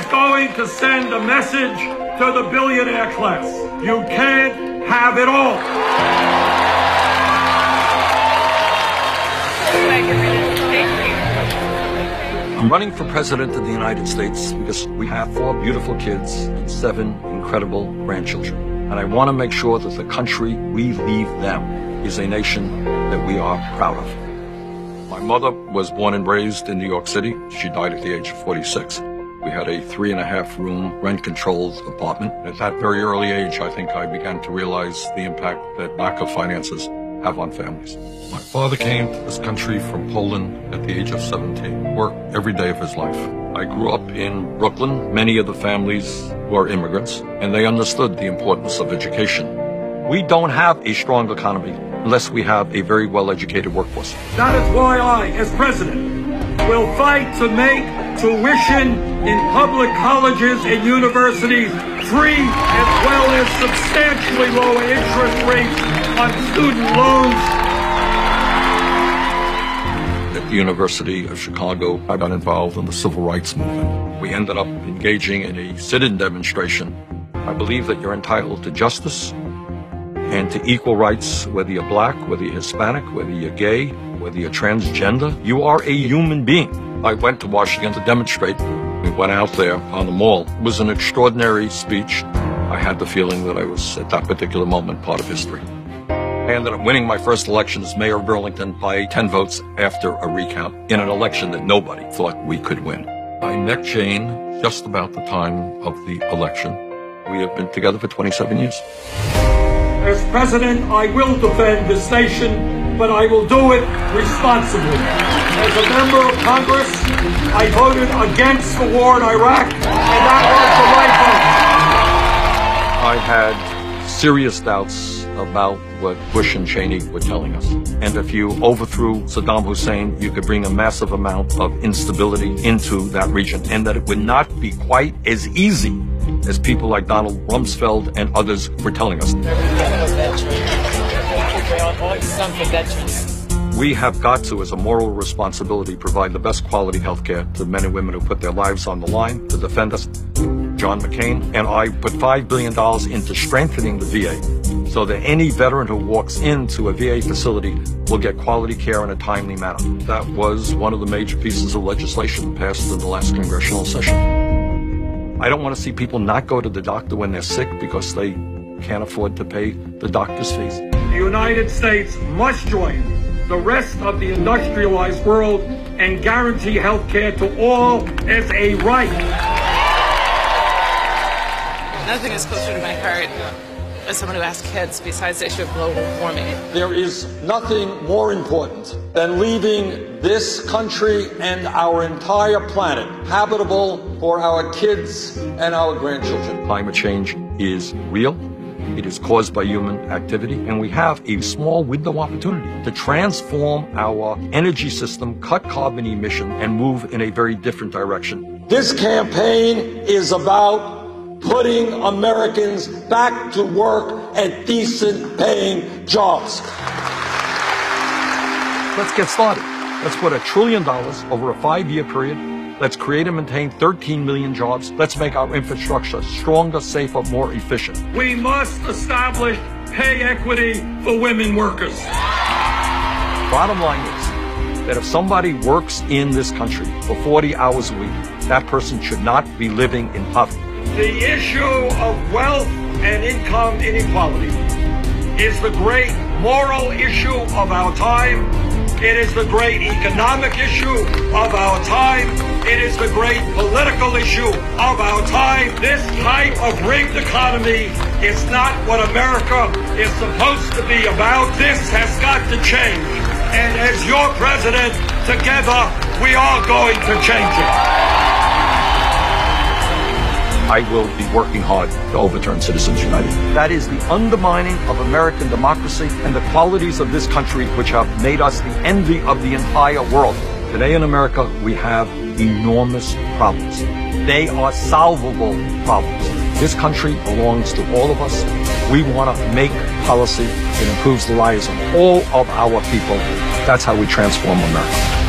is going to send a message to the billionaire class. You can't have it all. I'm running for president of the United States because we have four beautiful kids and seven incredible grandchildren. And I want to make sure that the country we leave them is a nation that we are proud of. My mother was born and raised in New York City. She died at the age of 46. We had a three and a half room rent controlled apartment. At that very early age, I think I began to realize the impact that lack of finances have on families. My father came to this country from Poland at the age of 17, worked every day of his life. I grew up in Brooklyn. Many of the families were immigrants, and they understood the importance of education. We don't have a strong economy unless we have a very well-educated workforce. That is why I, as president, will fight to make tuition in public colleges and universities free as well as substantially lower interest rates on student loans. At the University of Chicago, I got involved in the civil rights movement. We ended up engaging in a sit-in demonstration. I believe that you're entitled to justice and to equal rights, whether you're black, whether you're Hispanic, whether you're gay, whether you're transgender. You are a human being. I went to Washington to demonstrate. We went out there on the mall. It was an extraordinary speech. I had the feeling that I was, at that particular moment, part of history. And that I ended up winning my first election as mayor of Burlington by 10 votes after a recount in an election that nobody thought we could win. I met Jane just about the time of the election. We have been together for 27 years. As president, I will defend this nation, but I will do it responsibly. As a member of Congress, I voted against the war in Iraq, and that was the right vote. I had serious doubts about what Bush and Cheney were telling us. And if you overthrew Saddam Hussein, you could bring a massive amount of instability into that region, and that it would not be quite as easy as people like Donald Rumsfeld and others were telling us. We have got to, as a moral responsibility, provide the best quality health care to men and women who put their lives on the line to defend us. John McCain and I put $5 billion into strengthening the VA so that any veteran who walks into a VA facility will get quality care in a timely manner. That was one of the major pieces of legislation passed in the last congressional session. I don't want to see people not go to the doctor when they're sick because they can't afford to pay the doctor's fees. The United States must join the rest of the industrialized world and guarantee health care to all as a right. Nothing is closer to my heart as someone who has kids besides the issue of global warming. There is nothing more important than leaving this country and our entire planet habitable for our kids and our grandchildren. Climate change is real. It is caused by human activity, and we have a small window opportunity to transform our energy system, cut carbon emission, and move in a very different direction. This campaign is about putting Americans back to work at decent paying jobs. Let's get started. Let's put a trillion dollars over a five year period. Let's create and maintain 13 million jobs. Let's make our infrastructure stronger, safer, more efficient. We must establish pay equity for women workers. Bottom line is that if somebody works in this country for 40 hours a week, that person should not be living in poverty. The issue of wealth and income inequality is the great moral issue of our time. It is the great economic issue of our time. It is the great political issue of our time. This type of rigged economy is not what America is supposed to be about. This has got to change. And as your president, together, we are going to change it. I will be working hard to overturn Citizens United. That is the undermining of American democracy and the qualities of this country which have made us the envy of the entire world. Today in America, we have enormous problems. They are solvable problems. This country belongs to all of us. We want to make policy that improves the lives of all of our people. That's how we transform America.